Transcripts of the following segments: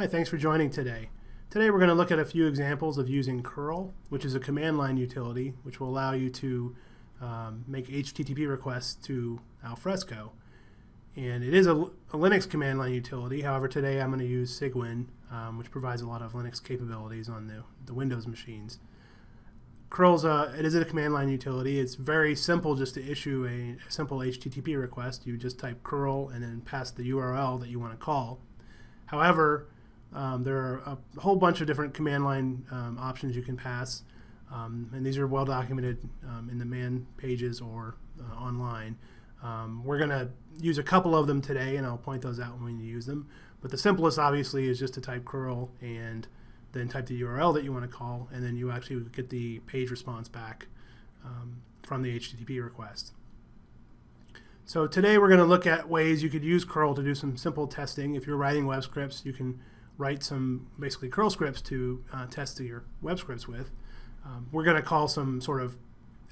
Hi, thanks for joining today. Today we're going to look at a few examples of using curl, which is a command line utility, which will allow you to um, make HTTP requests to Alfresco. And it is a, a, Linux command line utility. However, today I'm going to use Cygwin, um, which provides a lot of Linux capabilities on the, the Windows machines. Curl's a, it is a command line utility. It's very simple just to issue a, a simple HTTP request. You just type curl and then pass the URL that you want to call. However, um, there are a whole bunch of different command line um, options you can pass, um, and these are well documented um, in the man pages or uh, online. Um, we're going to use a couple of them today, and I'll point those out when we use them. But the simplest, obviously, is just to type curl and then type the URL that you want to call, and then you actually get the page response back from the HTTP request. So today we're going to look at ways you could use curl to do some simple testing. If you're writing web scripts, you can write some basically curl scripts to uh, test your web scripts with. Um, we're going to call some sort of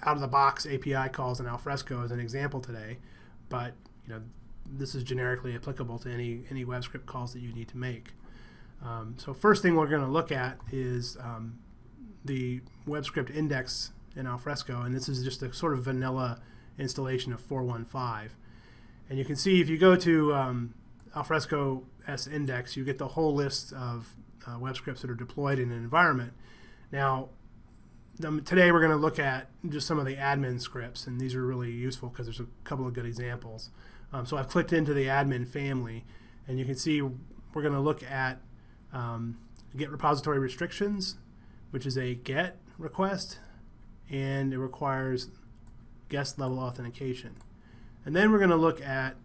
out-of-the-box API calls in Alfresco as an example today, but you know this is generically applicable to any any web script calls that you need to make. Um, so first thing we're going to look at is um, the web script index in Alfresco, and this is just a sort of vanilla installation of 415. And you can see if you go to um, Alfresco S index, you get the whole list of uh, web scripts that are deployed in an environment. Now, today we're going to look at just some of the admin scripts, and these are really useful because there's a couple of good examples. Um, so I've clicked into the admin family, and you can see we're going to look at um, get repository restrictions, which is a GET request, and it requires guest level authentication. And then we're going to look at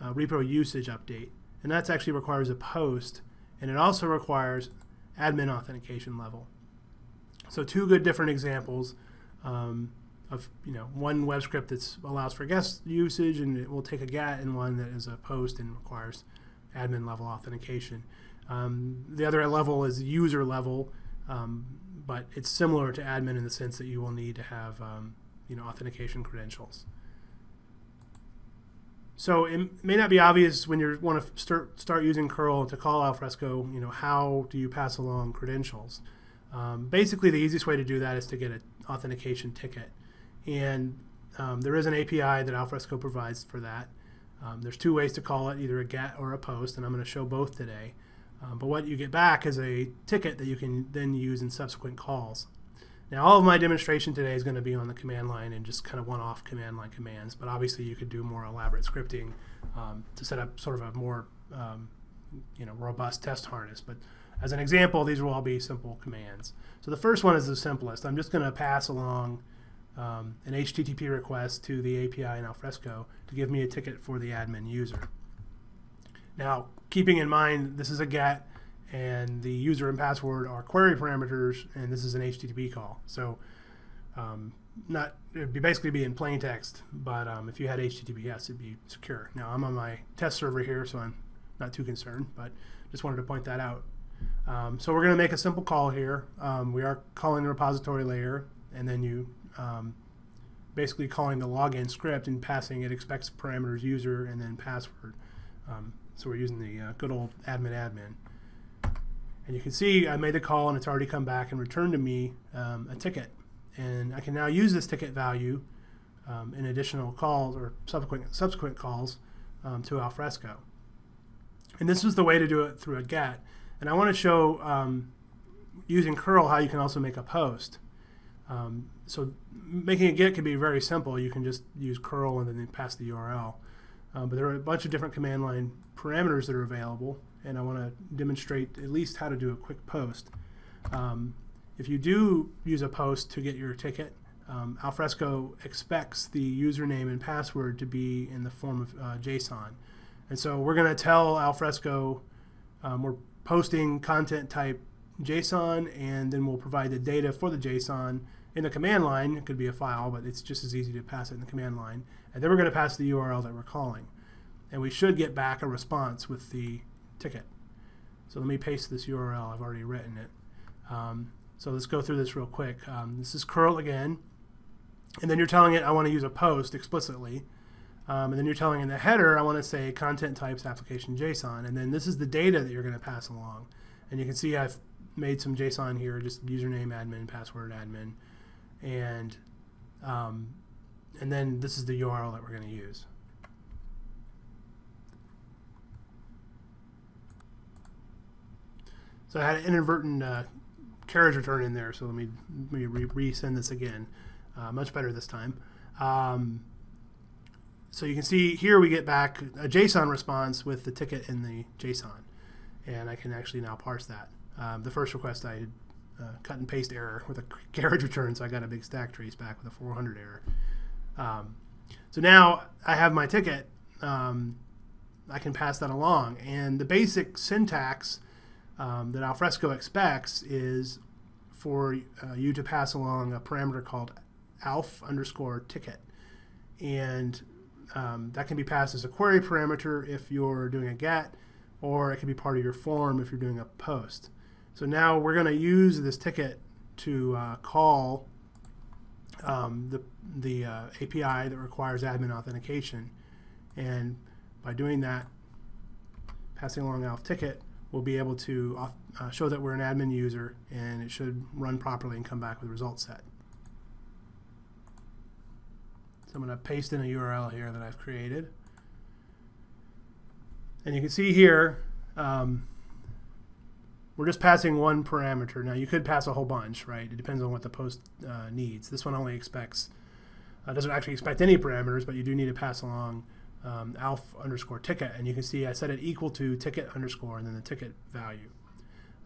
uh, repo usage update, and that actually requires a post, and it also requires admin authentication level. So two good different examples um, of you know one web script that allows for guest usage and it will take a GET, and one that is a post and requires admin level authentication. Um, the other level is user level, um, but it's similar to admin in the sense that you will need to have um, you know authentication credentials. So it may not be obvious when you want to start start using curl to call alfresco. You know how do you pass along credentials? Um, basically, the easiest way to do that is to get an authentication ticket, and um, there is an API that alfresco provides for that. Um, there's two ways to call it, either a GET or a POST, and I'm going to show both today. Um, but what you get back is a ticket that you can then use in subsequent calls. Now all of my demonstration today is going to be on the command line and just kind of one-off command line commands, but obviously you could do more elaborate scripting um, to set up sort of a more um, you know robust test harness. But as an example, these will all be simple commands. So the first one is the simplest. I'm just going to pass along um, an HTTP request to the API in Alfresco to give me a ticket for the admin user. Now, keeping in mind this is a GET, and the user and password are query parameters, and this is an HTTP call. So um, not it'd be basically be in plain text, but um, if you had HTTPS, it'd be secure. Now I'm on my test server here, so I'm not too concerned, but just wanted to point that out. Um, so we're going to make a simple call here. Um, we are calling the repository layer, and then you um, basically calling the login script and passing it expects parameters user and then password. Um, so we're using the uh, good old admin admin. And you can see I made the call and it's already come back and returned to me um, a ticket. And I can now use this ticket value um, in additional calls or subsequent, subsequent calls um, to Alfresco. And this was the way to do it through a GET. And I want to show um, using curl how you can also make a post. Um, so making a GET can be very simple. You can just use curl and then pass the URL. Um, but there are a bunch of different command line parameters that are available and I want to demonstrate at least how to do a quick post. Um, if you do use a post to get your ticket, um, Alfresco expects the username and password to be in the form of uh, JSON. And so we're going to tell Alfresco um, we're posting content type JSON, and then we'll provide the data for the JSON in the command line. It could be a file, but it's just as easy to pass it in the command line. And then we're going to pass the URL that we're calling. And we should get back a response with the ticket. So let me paste this URL. I've already written it. Um, so let's go through this real quick. Um, this is curl again. And then you're telling it I want to use a post explicitly. Um, and then you're telling in the header, I want to say content types application JSON. And then this is the data that you're going to pass along. And you can see I've made some JSON here, just username admin, password admin. And, um, and then this is the URL that we're going to use. So I had an inadvertent uh, carriage return in there, so let me, let me re resend this again. Uh, much better this time. Um, so you can see here we get back a JSON response with the ticket in the JSON. And I can actually now parse that. Um, the first request I uh, cut and paste error with a carriage return, so I got a big stack trace back with a 400 error. Um, so now I have my ticket. Um, I can pass that along. And the basic syntax um, that Alfresco expects is for uh, you to pass along a parameter called alf underscore ticket. And um, that can be passed as a query parameter if you're doing a get, or it can be part of your form if you're doing a post. So now we're going to use this ticket to uh, call um, the, the uh, API that requires admin authentication. And by doing that, passing along alf ticket, we'll be able to uh, show that we're an admin user and it should run properly and come back with a result set. So I'm going to paste in a URL here that I've created. And you can see here, um, we're just passing one parameter. Now you could pass a whole bunch, right? It depends on what the post uh, needs. This one only expects, uh, doesn't actually expect any parameters, but you do need to pass along um, alf underscore ticket. And you can see I set it equal to ticket underscore and then the ticket value.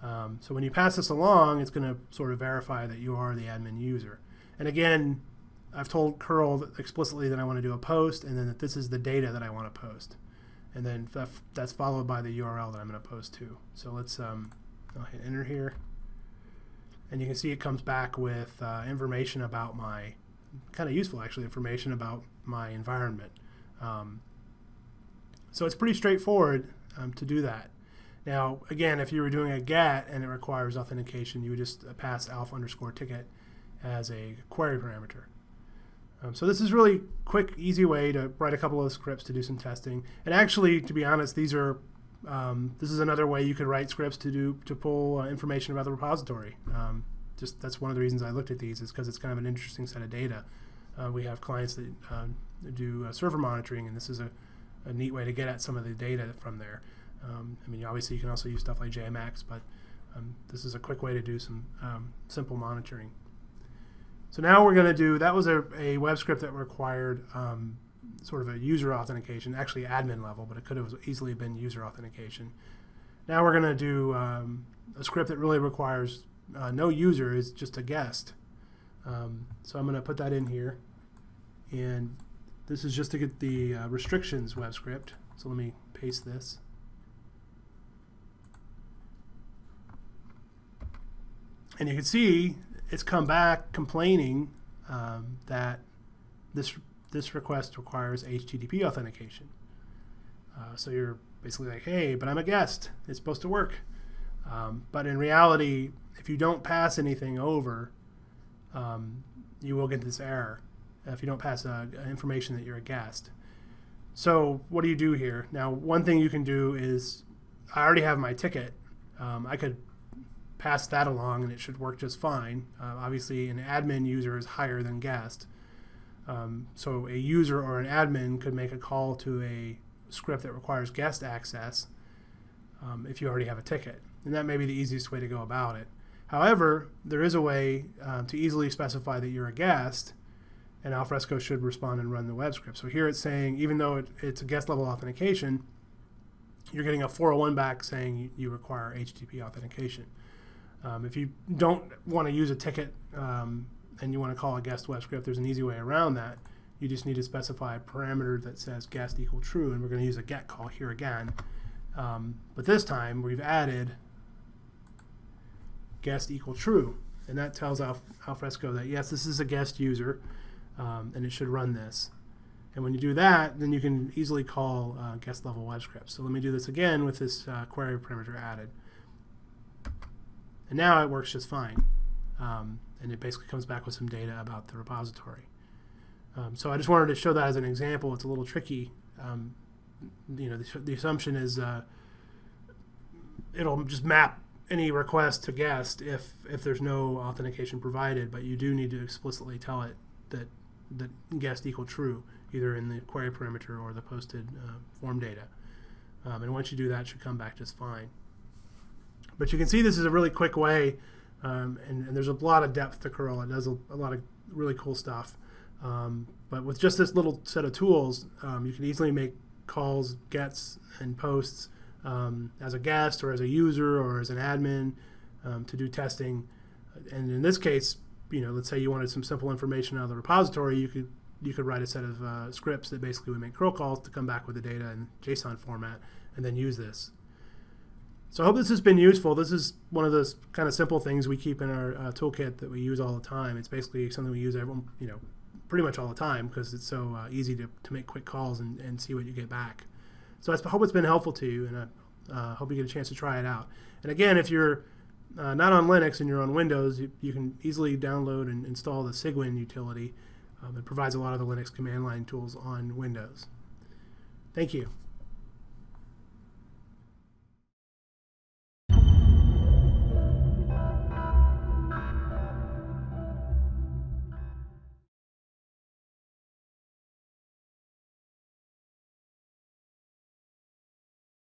Um, so when you pass this along, it's going to sort of verify that you are the admin user. And again, I've told curl explicitly that I want to do a post and then that this is the data that I want to post. And then that's followed by the URL that I'm going to post to. So let's um, I'll hit enter here. And you can see it comes back with uh, information about my, kind of useful actually, information about my environment. Um, so it's pretty straightforward um, to do that. Now, again, if you were doing a GET and it requires authentication, you would just pass alf underscore ticket as a query parameter. Um, so this is really quick, easy way to write a couple of scripts to do some testing. And actually, to be honest, these are um, this is another way you could write scripts to do to pull uh, information about the repository. Um, just that's one of the reasons I looked at these is because it's kind of an interesting set of data. Uh, we have clients that uh, do uh, server monitoring, and this is a, a, neat way to get at some of the data from there. Um, I mean, obviously you can also use stuff like JMX, but um, this is a quick way to do some um, simple monitoring. So now we're going to do, that was a, a web script that required um, sort of a user authentication, actually admin level, but it could have easily been user authentication. Now we're going to do um, a script that really requires uh, no user, is just a guest. Um, so I'm going to put that in here. And this is just to get the uh, restrictions web script. So let me paste this. And you can see it's come back complaining um, that this this request requires HTTP authentication. Uh, so you're basically like, hey, but I'm a guest. It's supposed to work. Um, but in reality, if you don't pass anything over, um, you will get this error if you don't pass uh, information that you're a guest. So what do you do here? Now, one thing you can do is, I already have my ticket. Um, I could pass that along and it should work just fine. Uh, obviously, an admin user is higher than guest. Um, so a user or an admin could make a call to a script that requires guest access um, if you already have a ticket. And that may be the easiest way to go about it. However, there is a way uh, to easily specify that you're a guest, and Alfresco should respond and run the web script. So here it's saying, even though it, it's a guest level authentication, you're getting a 401 back saying you, require HTTP authentication. Um, if you don't want to use a ticket um, and you want to call a guest web script, there's an easy way around that. You just need to specify a parameter that says guest equal true, and we're going to use a get call here again. Um, but this time we've added guest equal true, and that tells Alf Alfresco that yes, this is a guest user, um, and it should run this. And when you do that, then you can easily call uh, guest level web scripts. So let me do this again with this uh, query parameter added. And now it works just fine. Um, and it basically comes back with some data about the repository. Um, so I just wanted to show that as an example. It's a little tricky. Um, you know, the, the assumption is uh, it'll just map any request to guest if if there's no authentication provided, but you do need to explicitly tell it that that guest equal true, either in the query parameter or the posted uh, form data. Um, and once you do that, it should come back just fine. But you can see this is a really quick way, um, and, and, there's a lot of depth to curl. It does a, a lot of really cool stuff. Um, but with just this little set of tools, um, you can easily make calls, gets, and posts um, as a guest or as a user or as an admin um, to do testing. And in this case, you know, let's say you wanted some simple information out of the repository, you could you could write a set of uh, scripts that basically would make curl calls to come back with the data in JSON format and then use this. So I hope this has been useful. This is one of those kind of simple things we keep in our uh, toolkit that we use all the time. It's basically something we use everyone, you know, pretty much all the time because it's so uh, easy to, to make quick calls and, and see what you get back. So I hope it's been helpful to you, and I uh, hope you get a chance to try it out. And again, if you're uh, not on Linux and you're on Windows, you, you can easily download and install the Cygwin utility. Um, it provides a lot of the Linux command line tools on Windows. Thank you.